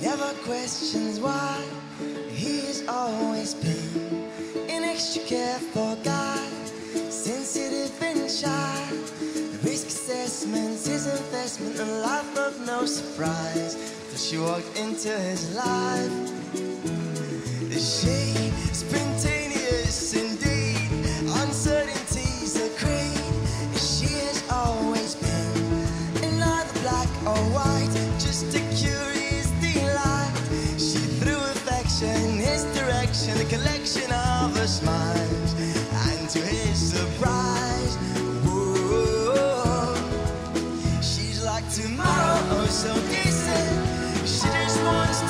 never questions why he's always been an extra careful guy, sensitive and shy. Risk assessments, his investment, a life of no surprise. She walked into his life. She spontaneous indeed, uncertainties a creed. She has always been neither black or white, just a curious delight. She threw affection his direction, a collection of her smiles, and to his surprise, whoa, she's like tomorrow, oh so dear. She just wants to.